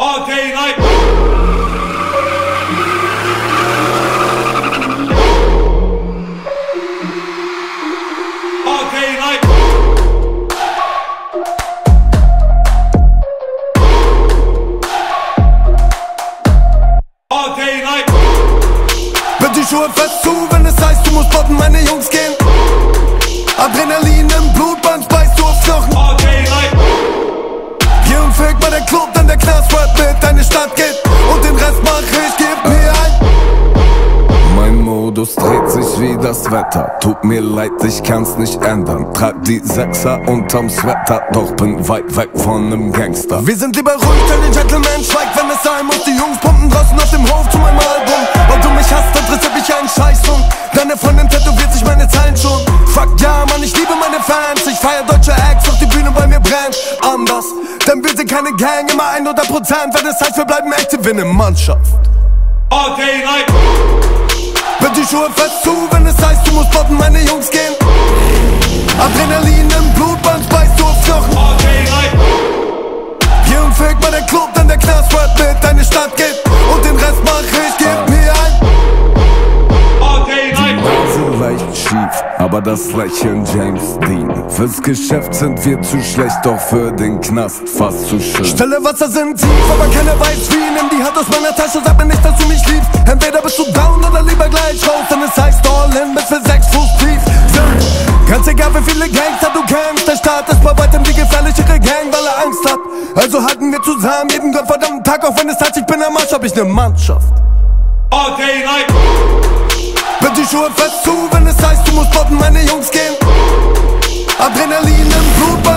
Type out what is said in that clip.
All day night. All day night. All day night. Bind die Schuhe fest zu, wenn es heißt, du musst botten, meine Jungs gehen. Adrenalin im Blutband, beißt du auf Knochen. All day night. Hier und fake bei der Club, dann der deine Stadt geht. Und den Rest mach ich, gib mir ein. Mein Modus dreht sich wie das Wetter. Tut mir leid, ich kann's nicht ändern. Trag die Sechser unterm Sweater, doch bin weit weg von nem Gangster. Wir sind lieber ruhig, denn den Gentleman schweigt, wenn es sein muss. Die Jungs pumpen draußen auf dem Hof zu meinem Album. Weil du mich hast, interessiert mich ein Scheißhund. Deine Freundin tätowiert keine Gang, immer 100 Prozent. Wenn es heißt, wir bleiben echte Winne Mannschaft. All day night. Bind die Schuhe fest zu, wenn es heißt, du musst botten, meine Jungs gehen. Adrenalin im Blutband, beißt du auf Knochen. All day night. Hier und fake bei der Club, dann der Knast-Rap mit deine Stadt geht. Und den Rest mach ich, gib aber das Lächeln James Dean. Fürs Geschäft sind wir zu schlecht, doch für den Knast fast zu schön. Stille Wasser sind tief, aber keiner weiß wie. Nimm die Hand aus meiner Tasche, sag mir nicht, dass du mich liebst. Entweder bist du down oder lieber gleich raus, denn es heißt all in, bis wir sechs Fuß tief sind. Ganz egal, wie viele Gangster du kennst, der Staat ist bei weitem die gefährlichere Gang, weil er Angst hat. Also halten wir zusammen jeden gottverdammten Tag, auch wenn es heißt, ich bin am Marsch, hab ich ne Mannschaft. All day night. Die Schuhe fest zu, wenn es heißt, du musst botten, meine Jungs gehen. Adrenalin im Blutband,